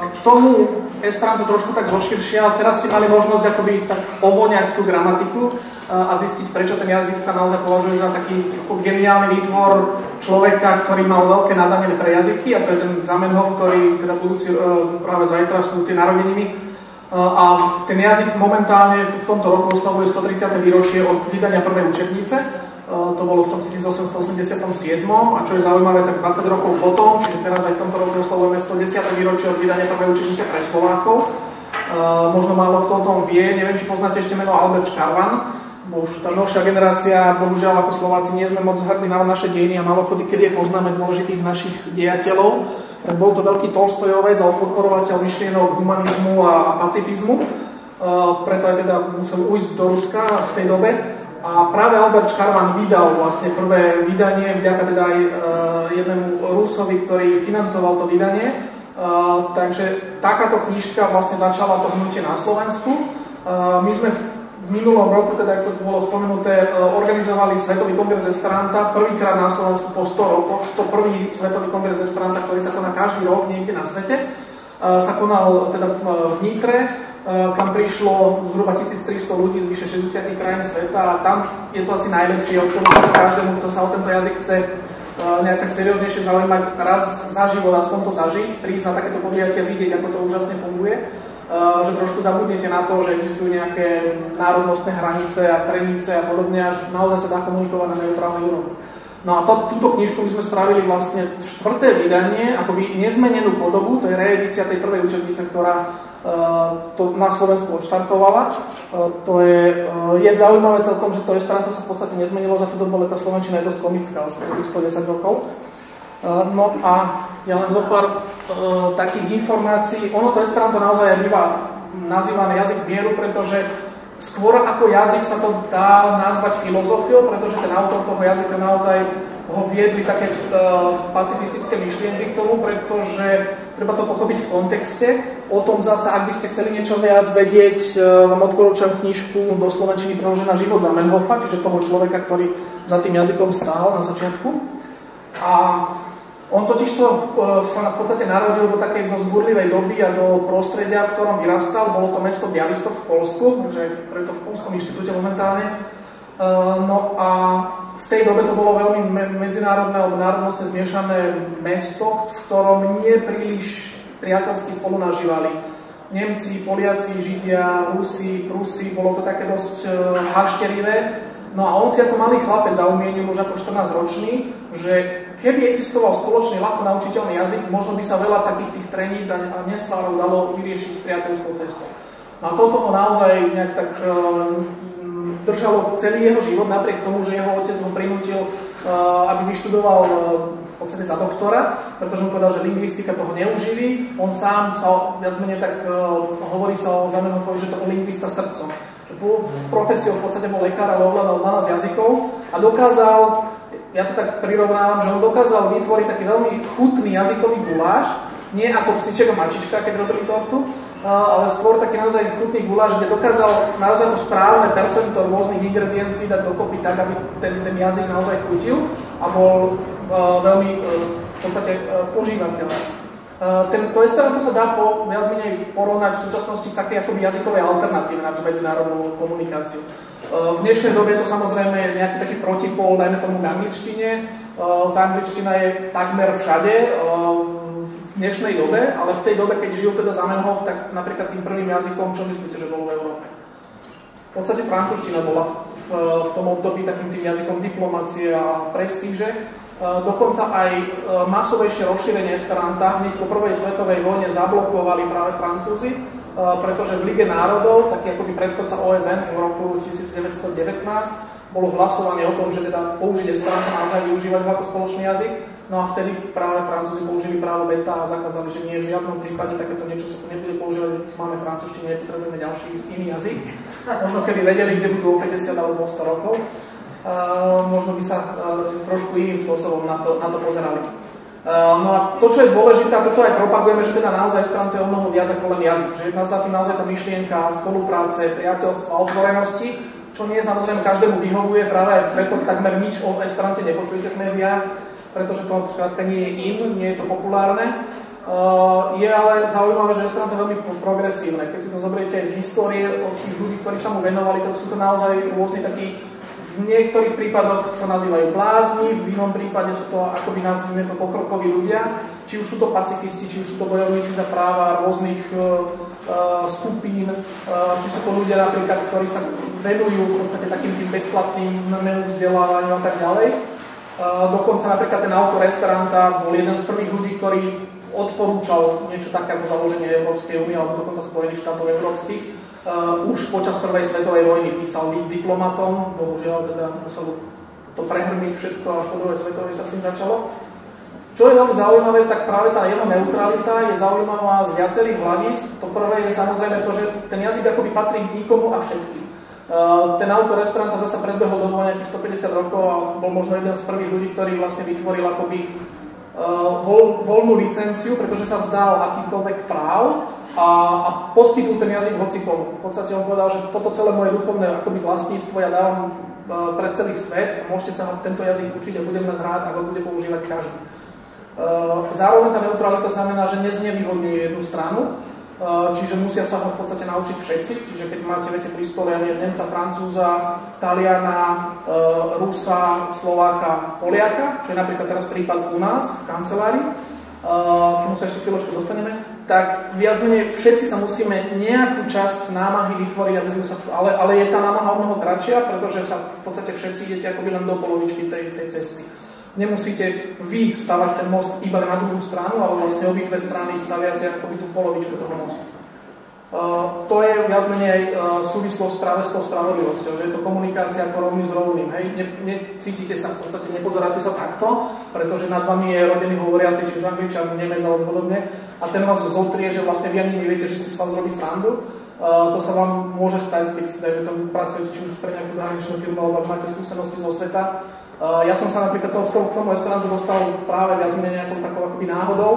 K tomu Esperanto trošku tak zoširšia, teraz ste mali možnosť akoby tak ovoňať tú gramatiku a zistiť, prečo ten jazyk sa naozaj považuje za taký geniálny výtvor človeka, ktorý mal veľké nadanie pre jazyky a to je ten Zamenhof, ktorý teda budúci e, práve zajtra sú tie narodeniny. A ten jazyk momentálne v tomto roku oslavuje 130. výročie od vydania prvej učebnice to bolo v tom 1887 a čo je zaujímavé, tak 20 rokov potom, čiže teraz aj v tomto roku oslovujeme 110. výročie od vydania prvej učebnice pre Slovákov. Uh, možno málo kto o tom vie, neviem, či poznáte ešte meno Albert Škarvan, už tá novšia generácia, bohužiaľ ako Slováci nie sme moc hrdí na naše dejiny a malo kedy, kedy poznáme dôležitých našich dejateľov, tak bol to veľký Tolstojovec a podporovateľ myšlienok humanizmu a, pacifizmu, uh, preto aj teda musel ujsť do Ruska v tej dobe. A práve Albert Škarvan vydal vlastne prvé vydanie, vďaka teda aj uh, jednému Rusovi, ktorý financoval to vydanie. Uh, takže takáto knižka vlastne začala to hnutie na Slovensku. Uh, my sme v minulom roku, teda ako bolo spomenuté, organizovali Svetový kongres Esperanta, prvýkrát na Slovensku po 100 rokoch, 101. Svetový kongres Esperanta, ktorý sa koná každý rok niekde na svete. Sa konal teda v Nitre, kam prišlo zhruba 1300 ľudí z vyše 60 krajín sveta a tam je to asi najlepšie odporúčam každému, kto sa o tento jazyk chce eh, nejak tak serióznejšie zaujímať, raz zaživo aspoň to zažiť, prísť na takéto podujatie, vidieť, ako to úžasne funguje, eh, že trošku zabudnete na to, že existujú nejaké národnostné hranice a trenice a podobne, až naozaj sa dá komunikovať na neutrálnej úrovni. No a to, túto knižku my sme spravili vlastne štvrté vydanie, akoby nezmenenú podobu, to je reedícia tej prvej učebnice, ktorá Eh, to na Slovensku odštartovala. Eh, to je, eh, je zaujímavé celkom, že to Esperanto sa v podstate nezmenilo za tú dobu, ale tá Slovenčina je dosť komická už po 110 rokov. No a ja len zo pár takých informácií. Ono to Esperanto naozaj býva nazývané jazyk mieru, pretože skôr ako jazyk sa to dá nazvať filozofiou, pretože ten autor toho jazyka naozaj ho viedli také uh, pacifistické myšlienky k tomu, pretože treba to pochopiť v kontexte. O tom zase, ak by ste chceli niečo viac vedieť, uh, vám odporúčam knižku do Slovenčiny preložená život Zamenhofa, čiže toho človeka, ktorý za tým jazykom stál na začiatku. A on totiž to uh, sa v podstate narodil do takej dosť burlivej doby a do prostredia, v ktorom vyrastal. Bolo to mesto Bialystok v Polsku, takže preto v Polskom inštitúte momentálne. No a v tej dobe to bolo veľmi medzinárodné alebo národnostne zmiešané mesto, v ktorom nie príliš priateľsky spolu nažívali. Nemci, Poliaci, Židia, Rusi, Prusi, bolo to také dosť uh, hašterivé. No a on si ako malý chlapec zaumienil už ako 14 ročný, že keby existoval spoločný ľahko naučiteľný jazyk, možno by sa veľa takých tých treníc a neslávov dalo vyriešiť priateľskou cestou. No a toto ho naozaj nejak tak uh, držalo celý jeho život, napriek tomu, že jeho otec ho prinútil, uh, aby vyštudoval uh, v podstate za doktora, pretože mu povedal, že lingvistika toho neuživí. On sám sa viac menej tak uh, hovorí sa o Zamenhofovi, že to bol lingvista srdcom. Že bol profesiou v podstate bol lekár, ale ovládal 12 jazykov a dokázal, ja to tak prirovnávam, že on dokázal vytvoriť taký veľmi chutný jazykový guláš, nie ako psiček a mačička, keď robili tortu, ale skôr taký naozaj chutný guláš, kde dokázal naozaj to správne percento rôznych ingrediencií dať dokopy tak, aby ten, ten jazyk naozaj chutil a bol uh, veľmi uh, v podstate uh, požívateľný. Ten, to Esperanto sa dá po, viac menej porovnať v súčasnosti také akoby jazykové alternatíve na tú medzinárodnú komunikáciu. V dnešnej dobe to samozrejme nejaký taký protipol, dajme tomu na angličtine. Tá angličtina je takmer všade. Dnešnej dobe, ale v tej dobe, keď žil teda Zamenhof, tak napríklad tým prvým jazykom, čo myslíte, že bolo v Európe? V podstate francúzština bola v, v, tom období takým tým jazykom diplomácie a prestíže. E, dokonca aj e, masovejšie rozšírenie Esperanta hneď po prvej svetovej vojne zablokovali práve Francúzi, e, pretože v Lige národov, taký akoby predchodca OSN v roku 1919, bolo hlasovanie o tom, že teda použiť Esperanto naozaj využívať ako spoločný jazyk No a vtedy práve Francúzi použili právo beta a zakázali, že nie v žiadnom prípade takéto niečo sa nebude používať, máme francúzštinu, nepotrebujeme ďalší iný jazyk. Možno keby vedeli, kde budú o 50 alebo o 100 rokov, uh, možno by sa uh, trošku iným spôsobom na to, na to pozerali. Uh, no a to, čo je dôležité, a to, čo aj propagujeme, že teda naozaj Esperanto je o mnoho viac ako len jazyk, že nás za tým naozaj tá myšlienka spolupráce, priateľstva, otvorenosti, čo nie samozrejme každému vyhovuje, práve preto takmer nič o Esperante nepočujete v médiách, pretože to skrátka nie je in, nie je to populárne. Uh, je ale zaujímavé, že Esperanto je veľmi progresívne. Keď si to zoberiete aj z histórie od tých ľudí, ktorí sa mu venovali, tak sú to naozaj rôzne takí v niektorých prípadoch sa nazývajú blázni, v inom prípade sú to, akoby nazvime to pokrokoví ľudia, či už sú to pacifisti, či už sú to bojovníci za práva rôznych uh, skupín, uh, či sú to ľudia napríklad, ktorí sa venujú v podstate takým tým bezplatným vzdelávaniu a tak ďalej. Dokonca napríklad ten autor Esperanta bol jeden z prvých ľudí, ktorý odporúčal niečo také ako založenie Európskej únie alebo dokonca Spojených štátov európskych. Už počas prvej svetovej vojny písal list diplomatom, bohužiaľ teda musel to prehrmiť všetko, až po druhej svetovej sa s tým začalo. Čo je veľmi zaujímavé, tak práve tá jeho neutralita je zaujímavá z viacerých hľadíc. To prvé je samozrejme to, že ten jazyk akoby patrí nikomu a všetkým. Uh, ten autor Esperanta zase predbehol do nejakých 150 rokov a bol možno jeden z prvých ľudí, ktorý vlastne vytvoril akoby Uh, voľ, voľnú licenciu, pretože sa vzdal akýchkoľvek práv a, a poskytnul ten jazyk hocikomu. V podstate on povedal, že toto celé moje duchovné akoby vlastníctvo ja dávam uh, pre celý svet, môžete sa tento jazyk učiť a budem len rád, ak ho bude používať každý. Zároveň tá neutralita znamená, že neznevýhodňuje jednu stranu, Eh, čiže musia sa ho v podstate naučiť všetci. Čiže keď máte, viete, pri stole Nemca, Francúza, Taliana, eh, Rusa, Slováka, Poliaka, čo je napríklad teraz prípad u nás v kancelárii, eh, k tomu sa ešte chvíľočku dostaneme, tak viac menej všetci sa musíme nejakú časť námahy vytvoriť, aby sme sa, ale, ale je tá námaha o mnoho kratšia, pretože sa v podstate všetci idete akoby len do polovičky tej, tej cesty. Nemusíte vy stavať ten most iba na druhú stranu, ale vlastne obidve strany staviate akoby tú polovičku toho mostu. Uh, to je viac menej uh, súvislosť práve s tou spravodlivosťou, že je to komunikácia ako rovný s rovným. Hej? Ne, necítite sa, v podstate nepozeráte sa takto, pretože nad vami je rodený hovoriaci, či už angličan, nemec alebo podobne, a ten vás zotrie, že vlastne vy ani neviete, že si s vás robí srandu. Uh, to sa vám môže stať, keď dajme tam pracujete či už pre nejakú zahraničnú firmu alebo máte skúsenosti zo sveta, ja som sa napríklad toho, k tomu Esperantu dostal práve viac menej nejakou takou akoby náhodou.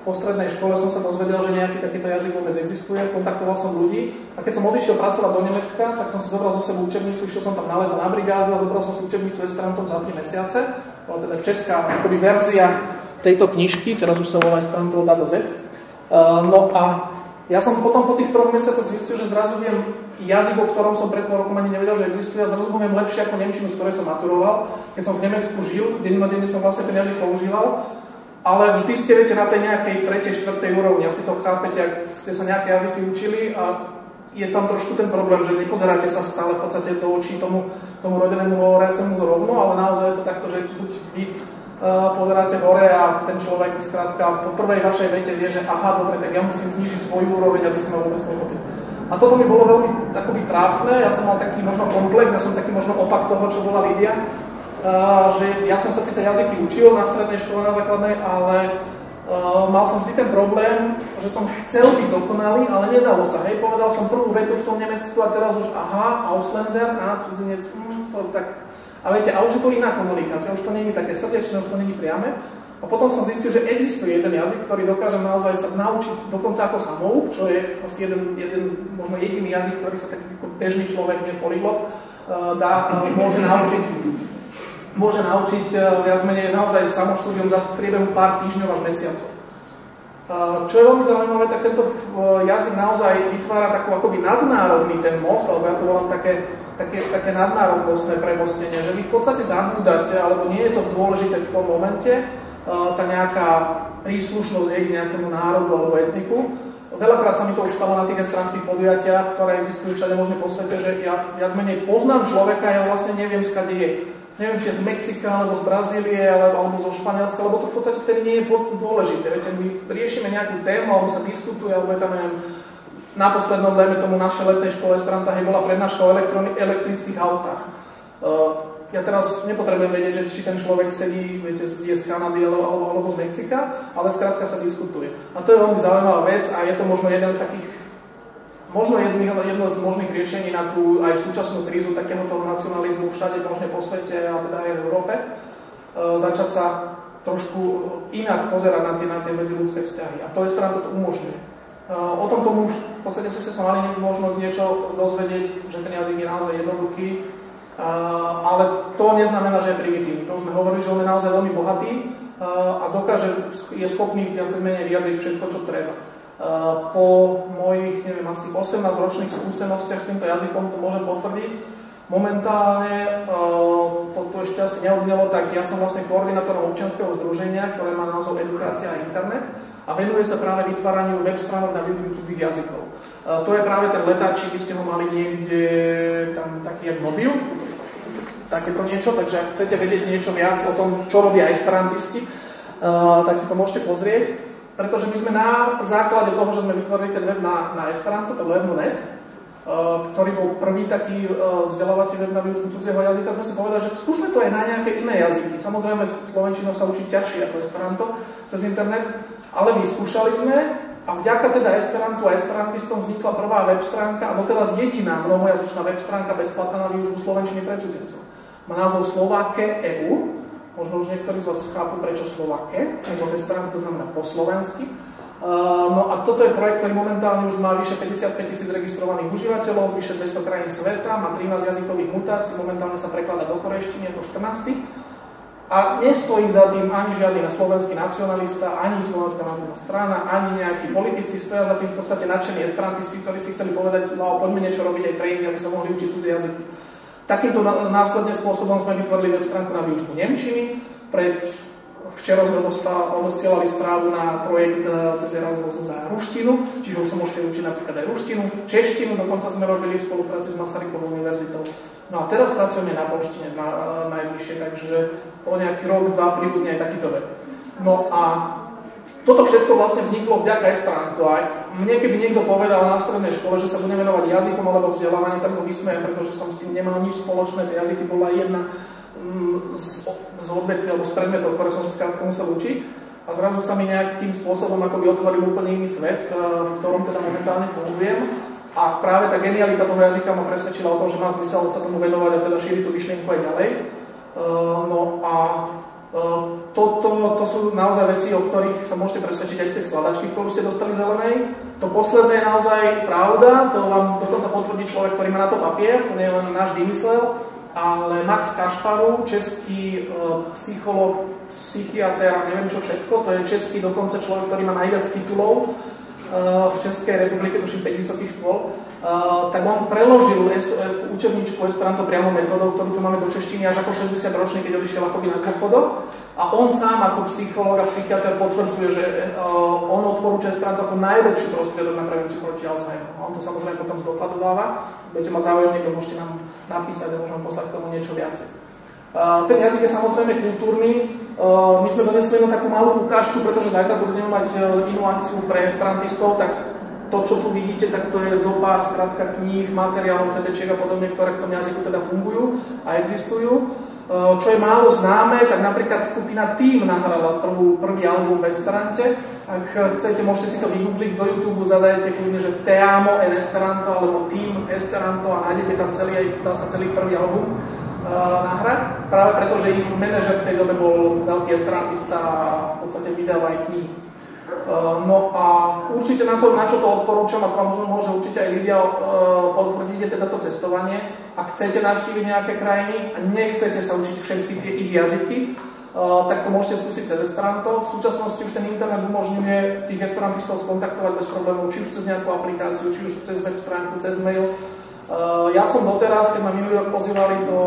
Po strednej škole som sa dozvedel, že nejaký takýto jazyk vôbec existuje, kontaktoval som ľudí a keď som odišiel pracovať do Nemecka, tak som si zobral zo sebou učebnicu, išiel som tam na na brigádu a zobral som si učebnicu Esperantom za 3 mesiace. Bola teda česká akoby verzia tejto knižky, teraz už sa volá Esperanto od A do Z. No a ja som potom po tých troch mesiacoch zistil, že zrazu viem jazyk, o ktorom som pred pol rokom ani nevedel, že existuje a zrazu poviem lepšie ako Nemčinu, z ktorej som maturoval. Keď som v Nemecku žil, dennodenne som vlastne ten jazyk používal, ale vždy ste viete na tej nejakej tretej, štvrtej úrovni, asi to chápete, ak ste sa nejaké jazyky učili a je tam trošku ten problém, že nepozeráte sa stále v podstate do očí tomu, tomu rodenému hovoriacemu rovno, ale naozaj je to takto, že buď vy pozeráte hore a ten človek skrátka po prvej vašej vete vie, že aha, dobre, tak ja musím znižiť svoju úroveň, aby som ma vôbec pochopil. A toto mi bolo veľmi takoby trápne, ja som mal taký možno komplex, ja som taký možno opak toho, čo bola Lidia, uh, že ja som sa síce jazyky učil na strednej škole, na základnej, ale uh, mal som vždy ten problém, že som chcel byť dokonalý, ale nedalo sa. Hej, povedal som prvú vetu v tom Nemecku a teraz už aha, Ausländer, a cudzinec, hm, to tak... A viete, a už je to iná komunikácia, už to není také srdečné, už to není priame. A potom som zistil, že existuje jeden jazyk, ktorý dokáže naozaj sa naučiť dokonca ako samouk, čo je asi jeden, jeden možno jediný jazyk, ktorý sa taký bežný človek, nie polyglot, eh, dá, eh, môže naučiť môže naučiť eh, viac menej naozaj samoštúdium za priebehu pár týždňov až mesiacov. Čo je veľmi zaujímavé, tak tento jazyk naozaj vytvára takú akoby nadnárodný ten most, alebo ja to volám také, také, také nadnárodnostné premostenie, že vy v podstate zabúdate, alebo nie je to dôležité v tom momente, tá nejaká príslušnosť k nejakému národu alebo etniku. Veľakrát sa mi to už stalo na tých estranských podujatiach, ktoré existujú všade možne po svete, že ja viac menej poznám človeka, ja vlastne neviem, skade je. Neviem, či je z Mexika, alebo z Brazílie, alebo, alebo zo Španielska, lebo to v podstate vtedy nie je dôležité. Viete, my riešime nejakú tému, alebo sa diskutuje, alebo je tam, neviem, na poslednom, dajme tomu, našej letnej škole Esperanta, hej, bola prednáška o elektrických autách. Uh, ja teraz nepotrebujem vedieť, že či ten človek sedí, viete, je z Kanady alebo, alebo z Mexika, ale skrátka sa diskutuje. A to je veľmi zaujímavá vec a je to možno jeden z takých, možno jedno, jedno z možných riešení na tú aj súčasnú krízu takéhoto nacionalizmu všade možne po svete a teda aj v Európe. E, začať sa trošku inak pozerať na tie, na tie medziludské vzťahy. A to správne to umožňuje. O tom tomu už v podstate ste sa mali možnosť niečo dozvedieť, že ten jazyk je naozaj jednoduchý, ale to neznamená, že je primitívny. To už sme hovorili, že on je naozaj veľmi bohatý. a dokáže, je schopný viac menej vyjadriť všetko, čo treba. Po mojich, neviem, asi 18 ročných skúsenostiach s týmto jazykom to môžem potvrdiť. Momentálne, to tu ešte asi neodznelo, tak ja som vlastne koordinátorom občianského združenia, ktoré má názov Edukácia a internet a venuje sa práve vytváraniu web stránok na výučbu cudzích jazykov. To je práve ten letáč, by ste ho mali niekde tam taký jak mobil, takéto niečo, takže ak chcete vedieť niečo viac o tom, čo robia esperantisti, tak si to môžete pozrieť, pretože my sme na základe toho, že sme vytvorili ten web na, na Esperanto, to web.net, uh, ktorý bol prvý taký vzdelávací web na výučbu cudzieho jazyka, sme si povedali, že skúšme to aj na nejaké iné jazyky. Samozrejme, slovenčinou sa učí ťažšie ako Esperanto cez internet, ale vyskúšali sme a vďaka teda Esperantu a Esperantistom vznikla prvá web stránka a doteraz jediná mnohojazyčná web stránka bezplatná na výučbu slovenčiny pre cudzincov má názov Slováke EU. Možno už niektorí z vás chápu, prečo Slováke, lebo Esperanto to znamená po slovensky. Uh, no a toto je projekt, ktorý momentálne už má vyše 55 tisíc registrovaných užívateľov z vyše 200 krajín sveta, má 13 jazykových mutácií, momentálne sa prekladá do korejštiny ako 14. A nestojí za tým ani žiadny slovenský nacionalista, ani slovenská národná strana, ani nejakí politici, stoja za tým v podstate nadšení esperantisti, ktorí si chceli povedať, no poďme niečo robiť aj pre iných, aby sa mohli učiť cudzie jazyky. Takýmto následne spôsobom sme vytvorili web stránku na výučbu Nemčiny. Pred, včera sme odosielali správu na projekt e, cez Erasmus za ruštinu, čiže už sa môžete učiť napríklad aj ruštinu, češtinu, dokonca sme robili v spolupráci s Masarykovou univerzitou. No a teraz pracujeme na polštine na, e, najbližšie, takže o nejaký rok, dva príbudne aj takýto web. No a toto všetko vlastne vzniklo vďaka Esperanto. Aj mne keby niekto povedal na strednej škole, že sa budem venovať jazykom alebo vzdelávaniu, tak ho vysmejem, pretože som s tým nemal nič spoločné. Tie jazyky bola jedna mm, z, z odvetví alebo z predmetov, ktoré som sa musel učiť. A zrazu sa mi nejakým spôsobom akoby otvoril úplne iný svet, eh, v ktorom teda momentálne fungujem. A práve tá genialita toho jazyka ma presvedčila o tom, že má zmysel sa tomu venovať a teda šíriť tú myšlienku aj ďalej. Uh, no a Ehm, toto to sú naozaj veci, o ktorých sa môžete presvedčiť aj z tej skladačky, ktorú ste dostali zelenej. To posledné je naozaj pravda, to vám dokonca potvrdí človek, ktorý má na to papier, to nie je len náš vymysel, ale Max Kašparu, český e, psychológ, psychiatr a neviem čo všetko, to je český dokonca človek, ktorý má najviac titulov v Českej republike, tuším 5 vysokých škôl, e, tak on preložil učebničku Esperanto priamo metodou, ktorú tu máme do češtiny až ako 60 ročný, keď odišiel akoby na dôchodok. A on sám ako psychológ a psychiatr potvrdzuje, že uh, on odporúča Esperanto ako najlepší prostriedok na prevenciu proti Alzheimeru. On to samozrejme potom zdokladováva. Budete mať záujem, niekto môžete nám napísať a môžem poslať k tomu niečo viacej. Ten jazyk je samozrejme kultúrny. My sme donesli len takú malú ukážku, pretože zajtra budeme mať inú akciu pre esperantistov, tak to, čo tu vidíte, tak to je zo pár skrátka kníh, materiálov, cd a podobne, ktoré v tom jazyku teda fungujú a existujú. Eh, čo je málo známe, tak napríklad skupina Team nahrala prvú, prvý album v Esperante. Ak chcete, môžete si to vygoogliť do YouTube, zadajte kľudne, že Teamo en Esperanto alebo Team Esperanto a nájdete tam celý, dá sa celý prvý album uh, nahrať. Práve preto, že ich manažer v tej dobe bol veľký esperantista a v podstate vydal aj knihy. Uh, no a určite na to, na čo to odporúčam, a to vám môže určite aj Lidia uh, potvrdiť, je teda to cestovanie ak chcete navštíviť nejaké krajiny a nechcete sa učiť všetky tie ich jazyky, uh, tak to môžete skúsiť cez Esperanto. V súčasnosti už ten internet umožňuje tých esperantistov skontaktovať bez problémov, či už cez nejakú aplikáciu, či už cez web stránku, cez mail. Uh, ja som doteraz, keď ma minulý rok pozývali do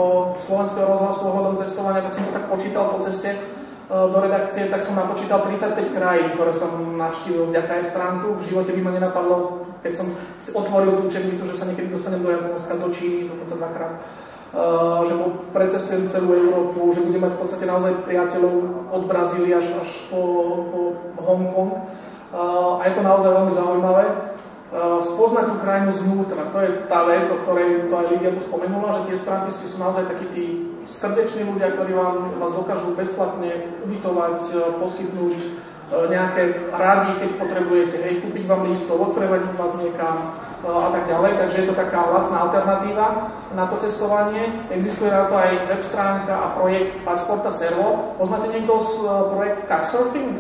slovenského rozhlasu ohľadom cestovania, tak som to tak počítal po ceste uh, do redakcie, tak som napočítal 35 krajín, ktoré som navštívil vďaka Esperantu. V živote by ma nenapadlo keď som otvoril tú učebnicu, že sa niekedy dostanem do Japonska, do Číny, dokonca dvakrát, uh, že precestujem celú Európu, že budem mať v podstate naozaj priateľov od Brazílie až, až po, po Hongkong. A je to naozaj veľmi zaujímavé. Uh, spoznať tú krajinu znútra, to je tá vec, o ktorej to aj Lidia tu spomenula, že tie esperantisti sú naozaj takí tí srdeční ľudia, ktorí vám, vás dokážu bezplatne ubytovať, poskytnúť E, nejaké rady, keď potrebujete, hej, kúpiť vám listov, odprevadiť vás niekam a tak ďalej, takže je to taká lacná alternatíva na to cestovanie. Existuje na to aj web stránka a projekt Passporta Servo. Poznáte niekto z projekt Couchsurfing?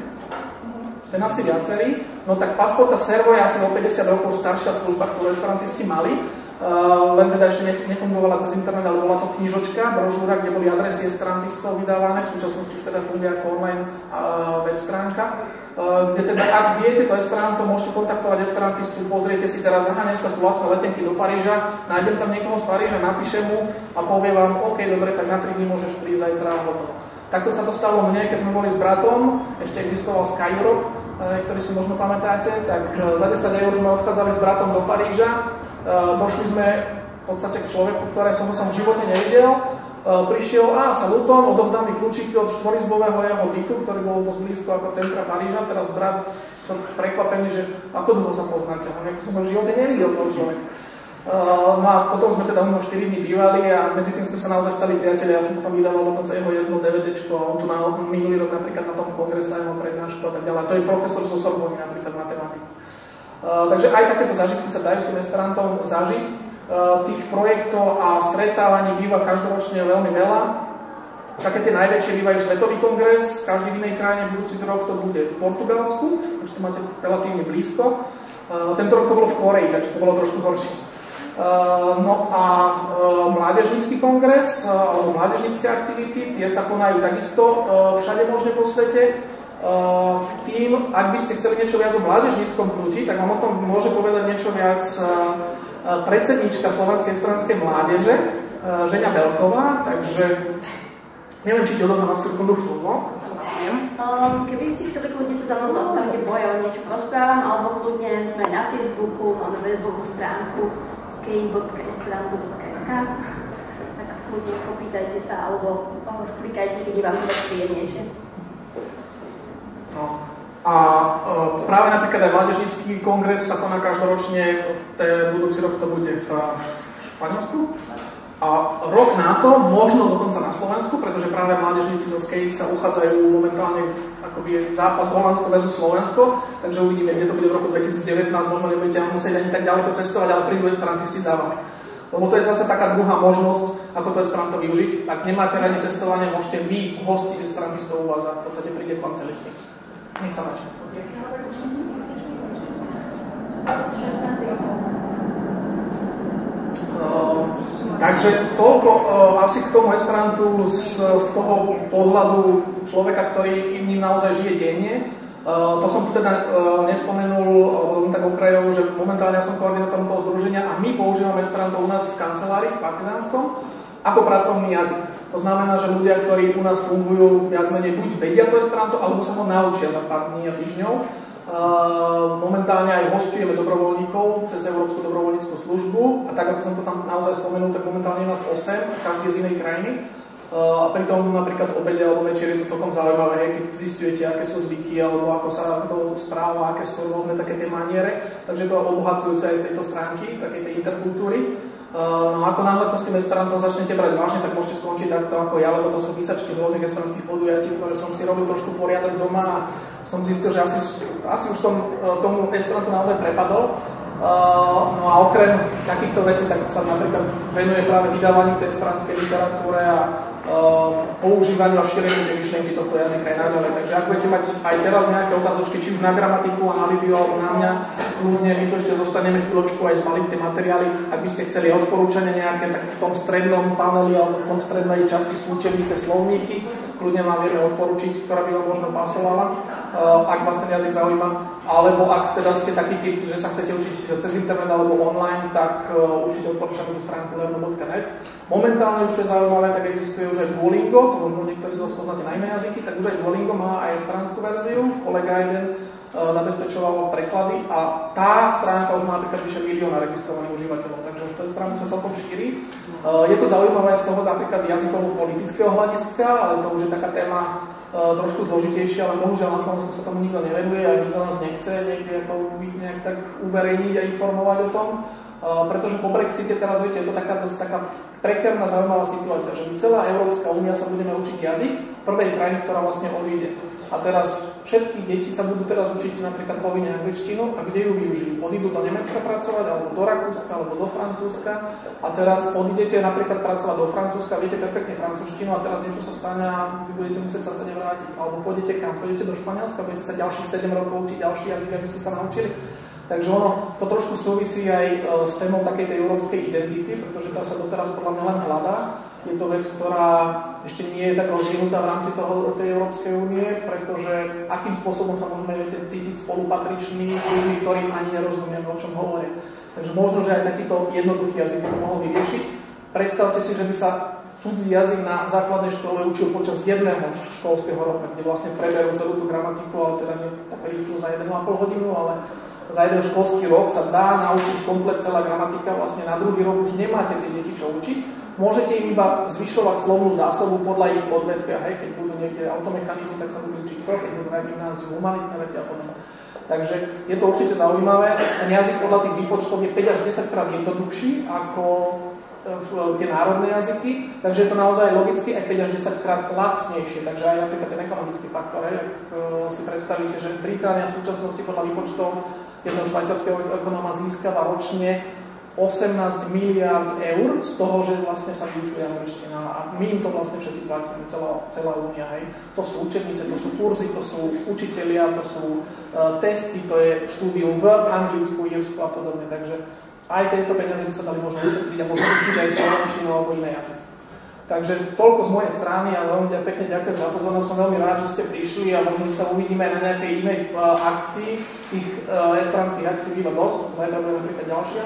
Ten asi viacerý. No tak Passporta Servo je asi o 50 rokov staršia služba, ktorú esperantisti mali. Uh, len teda ešte nefungovala cez internet, ale bola to knižočka, brožúra, kde boli adresy esperantistov vydávané, v súčasnosti už teda funguje ako online uh, web stránka, uh, kde teda, ak viete to Esperanto, môžete kontaktovať Esperantistu, pozriete si teraz, aha, dneska sú vlastné letenky do Paríža, nájdem tam niekoho z Paríža, napíšem mu a povie vám, OK, dobre, tak na 3 dní môžeš prísť zajtra a hotovo. Takto sa to stalo mne, keď sme boli s bratom, ešte existoval Sky Europe, ktorý si možno pamätáte, tak za 10 eur sme odchádzali s bratom do Paríža, Eh, došli sme v podstate k človeku, ktoré som som v živote nevidel. Prišiel a salutom, odovzdal mi kľúčiky od štvorizbového jeho bytu, ktorý bol dosť blízko ako centra Paríža. Teraz brat som prekvapený, že ako dlho sa poznáte, ako som v živote nevidel toho človeka. Uh, no a potom sme teda u 4 dní bývali a medzi tým sme sa naozaj stali priatelia. Ja som potom vydával dokonca jeho jedno DVD, on tu na minulý rok napríklad na tom kongrese jeho prednášku a tak ďalej. To je profesor zo Sorbony napríklad matematiku. Eh, takže aj takéto zážitky sa dajú s tým Esperantom zažiť. Eh, tých projektov a stretávaní býva každoročne veľmi veľa. Také tie najväčšie bývajú Svetový kongres, každý v inej krajine, budúci rok to bude v Portugalsku, takže to máte relatívne blízko. Eh, tento rok to bolo v Koreji, takže to bolo trošku horšie. No a mládežnický kongres alebo mládežnické aktivity, tie sa konajú takisto všade možne po svete. K tým, ak by ste chceli niečo viac o mládežníckom hnutí, tak vám o tom môže povedať niečo viac predsednička Slovenskej esperantskej mládeže, Ženia Belková, takže neviem, či ti odovzdám na sekundu slovo. Um, keby ste chceli kľudne sa za mnou zastaviť boja o niečo rozprávam, alebo kľudne sme na Facebooku, máme webovú stránku skate.esperanto.sk tak kľudne popýtajte sa, alebo sklikajte, keď vám to príjemnejšie. No. A e, práve napríklad aj Mládežnický kongres sa koná každoročne, budúci rok to bude v, v Španielsku. A rok na to, možno dokonca na Slovensku, pretože práve mládežníci zo skate sa uchádzajú momentálne akoby zápas Holandsko versus Slovensko, takže uvidíme, kde to bude v roku 2019, možno nebudete musieť ani tak ďaleko cestovať, ale prídu esperantisti za vami. Lebo to je zase taká druhá možnosť, ako to Esperanto využiť. Ak nemáte radi cestovanie, môžete vy hostiť Esperantistov u vás a v podstate príde k vám celý svet. Nech sa páči. Uh, takže toľko uh, asi k tomu Esperantu z, z toho pohľadu človeka, ktorý ním naozaj žije denne. Uh, to som tu teda uh, nespomenul uh, tak okrajov, že momentálne som koordinátorom toho združenia a my používame Esperanto u nás v kancelárii v Partizánskom ako pracovný jazyk. To znamená, že ľudia, ktorí u nás fungujú, viac menej buď vedia to Esperanto, alebo sa ho naučia za pár dní a týždňov. Momentálne aj hostujeme dobrovoľníkov cez Európsku dobrovoľníckú službu a tak, ako som to tam naozaj spomenul, tak momentálne je nás 8, každý z inej krajiny. A pritom napríklad obede alebo večer je to celkom zaujímavé, keď zistujete, aké sú zvyky alebo ako sa to správa, aké sú rôzne také tie maniere. Takže to obohacujúce aj z tejto stránky, takej tej interkultúry. No ako náhle to s tým Esperantom začnete brať vážne, tak môžete skončiť takto ako ja, lebo to sú písačky z rôznych esperantských podujatí, ktoré som si robil trošku poriadok doma a som zistil, že asi, asi už som eh, tomu Esperantu naozaj prepadol. Uh, no a okrem takýchto vecí, tak sa napríklad venuje práve vydávaniu tej esperantskej literatúre a uh, používaniu a šíreniu tej myšlienky tohto jazyka aj naďalej. Takže ak budete mať aj teraz nejaké otázočky, či už na gramatiku a na Libiu alebo na mňa, kľudne my tu ešte zostaneme chvíľočku aj zbaliť tie materiály. Ak by ste chceli odporúčania nejaké, tak v tom strednom paneli alebo v tom strednej časti sú učebnice slovníky, kľudne vám vieme odporučiť, ktorá by vám možno pasovala, uh, ak vás ten jazyk zaujíma alebo ak teda ste taký typ, že sa chcete učiť cez internet alebo online, tak uh, určite odporúčam tú stránku lerno.net. Momentálne už je zaujímavé, tak existuje už aj Duolingo, to možno niektorí z vás poznáte na iné jazyky, tak už aj Duolingo má aj esperantskú verziu, kolega jeden uh, zabezpečoval preklady a tá stránka už má napríklad vyše milióna registrovaných užívateľov, takže už to správne sa celkom šíri. Uh, je to zaujímavé z toho napríklad jazykovo-politického hľadiska, ale to už je taká téma uh, trošku zložitejšie, ale bohužiaľ na Slovensku sa tomu nikto nevenuje a nikto nás nechce niekde ako nejak tak uverejniť a informovať o tom, uh, pretože po Brexite teraz, viete, je to taká dosť taká prekerná zaujímavá situácia, že my celá Európska únia sa budeme učiť jazyk prvej krajiny, ktorá vlastne odíde. A teraz všetky deti sa budú teraz učiť napríklad povinne angličtinu a kde ju využijú? Odídu do Nemecka pracovať, alebo do Rakúska, alebo do Francúzska a teraz odídete napríklad pracovať do Francúzska, viete perfektne francúzštinu a teraz niečo sa stane a vy budete musieť sa stane vrátiť. Alebo pôjdete kam? Pôjdete do Španielska, budete sa ďalších 7 rokov učiť ďalší jazyk, aby ste sa naučili. Takže ono to trošku súvisí aj s témou takej tej európskej identity, pretože tá sa doteraz podľa mňa len hľadá je to vec, ktorá ešte nie je tak rozvinutá v rámci toho, tej Európskej únie, pretože akým spôsobom sa môžeme viete, cítiť spolupatriční s ľuďmi, ktorým ani nerozumieme, o čom hovoria. Takže možno, že aj takýto jednoduchý jazyk by to mohol vyriešiť. Predstavte si, že by sa cudzí jazyk na základnej škole učil počas jedného školského roka, kde vlastne preberú celú tú gramatiku, ale teda nie tak rýchlo za 1,5 hodinu, ale za jeden školský rok sa dá naučiť komplet celá gramatika, vlastne na druhý rok už nemáte tie deti čo učiť, Môžete im iba zvyšovať slovnú zásobu podľa ich odvetvia, hej, keď budú niekde automechanici, tak sa budú učiť to, keď budú na gymnáziu humanitné vety a podobne. Takže je to určite zaujímavé. Ten jazyk podľa tých výpočtov je 5 až 10 krát jednoduchší ako e, tie národné jazyky, takže je to naozaj logicky aj 5 až 10 krát lacnejšie. Takže aj napríklad ten ekonomický faktor, ak uh, si predstavíte, že Británia v súčasnosti podľa výpočtov jedného švajčiarského ekonóma získava ročne 18 miliard eur z toho, že vlastne sa vyučuje angličtina a my im to vlastne všetci platíme, celá, celá únia. Hej. To sú učebnice, to sú kurzy, to sú učitelia, to sú uh, testy, to je štúdium v Anglicku, Írsku a podobne. Takže aj tieto peniaze by sa dali možno ušetriť a možno učiť aj slovenčinu alebo iné jazyky. Takže toľko z mojej strany a veľmi pekne ďakujem za pozornosť. Som veľmi rád, že ste prišli a možno, sa uvidíme aj na nejakej inej uh, akcii. Tých uh, esperanských akcií býva dosť, zajtra bude napríklad ďalšia.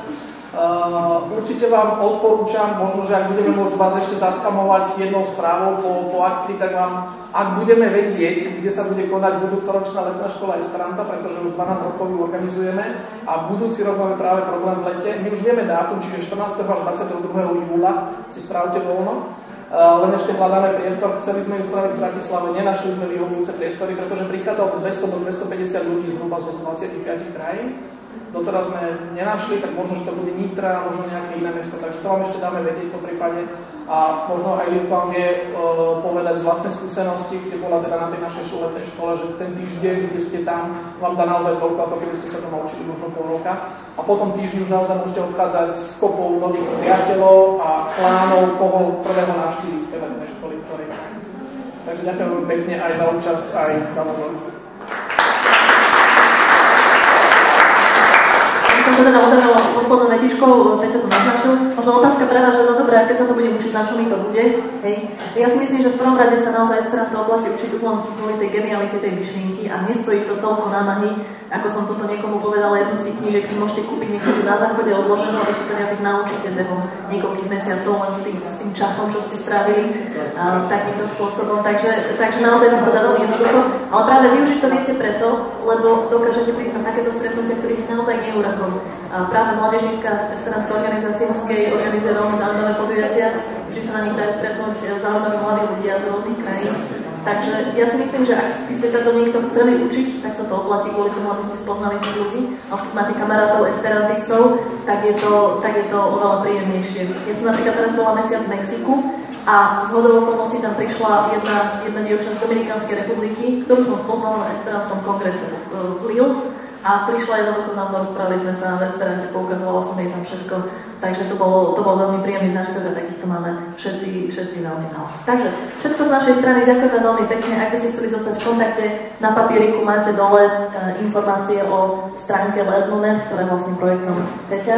Uh, určite vám odporúčam, možno, že ak budeme môcť vás ešte zaskamovať jednou správou po, po akcii, tak vám, ak budeme vedieť, kde sa bude konať budúcoročná letná škola Esperanta, pretože už 12 rokov ju organizujeme a budúci rok máme práve problém v lete. My už vieme dátum, čiže 14. až 22. júla si správte voľno. Uh, len ešte hľadáme priestor, chceli sme ju spraviť v Bratislave, nenašli sme vyhovujúce priestory, pretože prichádzalo 200 do 250 ľudí zhruba zo 25 krajín doteraz sme nenašli, tak možno, že to bude Nitra, možno nejaké iné mesto, takže to vám ešte dáme vedieť po prípade a možno aj Lidko vám vie uh, povedať z vlastnej skúsenosti, kde bola teda na tej našej letnej škole, že ten týždeň, kde ste tam, vám dá naozaj toľko, ako keby ste sa to naučili možno pol roka. A potom týždeň už naozaj môžete odchádzať s kopou nových priateľov a plánov, koho prvého navštíviť z tej školy, v ktorej Takže ďakujem pekne aj za účasť, aj za pozornosť. Som teda uzavrela poslednou vetičkou, Peťo to naznačil. Možno otázka pre že no dobré, keď sa to budem učiť, na čo mi to bude? Hej. Ja si myslím, že v prvom rade sa naozaj Esperanto oplatí učiť úplne kvôli tej genialite tej myšlienky a nestojí to toľko námahy, ako som toto niekomu povedala, jednu z tých knížek si môžete kúpiť niekde na záchode odloženú, aby si ten jazyk naučíte behom niekoľkých mesiacov len s tým, s tým časom, čo ste strávili a, takýmto spôsobom. Takže, takže naozaj sa to dá jednoducho. Ale využiť to viete preto, lebo dokážete prísť na takéto stretnutia, ktorých naozaj neurakom. Práve Mládežnícka esperánska organizácia Moskej organizuje veľmi zaujímavé podujatia, vždy sa na nich dajú stretnúť zaujímaví mladí ľudia z rôznych krajín Takže ja si myslím, že ak by ste sa to niekto chceli učiť, tak sa to oplatí kvôli tomu, aby ste spoznali tých ľudí. A už keď máte kamarátov esperantistov, tak je to, tak je to oveľa príjemnejšie. Ja som napríklad teraz bola mesiac v Mexiku a z hodou okolností tam prišla jedna, jedna dievča z Dominikánskej republiky, ktorú som spoznala na esperánskom kongrese v Lille a prišla jednoducho za mnou, rozprávali sme sa na Esperante, poukazovala som jej tam všetko. Takže to bolo, to bol veľmi príjemný zážitok a takýchto máme všetci, všetci veľmi málo. Takže všetko z našej strany ďakujeme veľmi pekne. Ak by ste chceli zostať v kontakte, na papieriku máte dole e, informácie o stránke Lernunet, ktorá je vlastne projektom Peťa.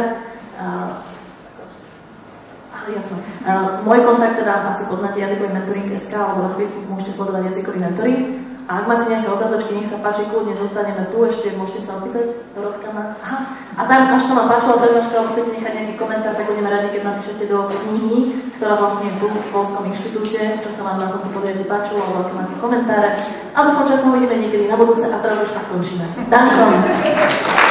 Jasno. Uh, môj kontakt teda asi poznáte jazykový mentoring.sk alebo na Facebook môžete sledovať jazykový mentoring. A ak máte nejaké otázočky, nech sa páči, kľudne zostaneme tu ešte, môžete sa opýtať, Dorotka má. Aha. A tam, až sa vám páčila prednáška, alebo chcete nechať nejaký komentár, tak budeme radi, keď napíšete do knihy, ktorá vlastne je v Polskom inštitúte, čo sa vám na tomto podujete páčilo, alebo aké máte komentáre. A dúfam, že sa uvidíme niekedy na budúce a teraz už tak končíme. Danko.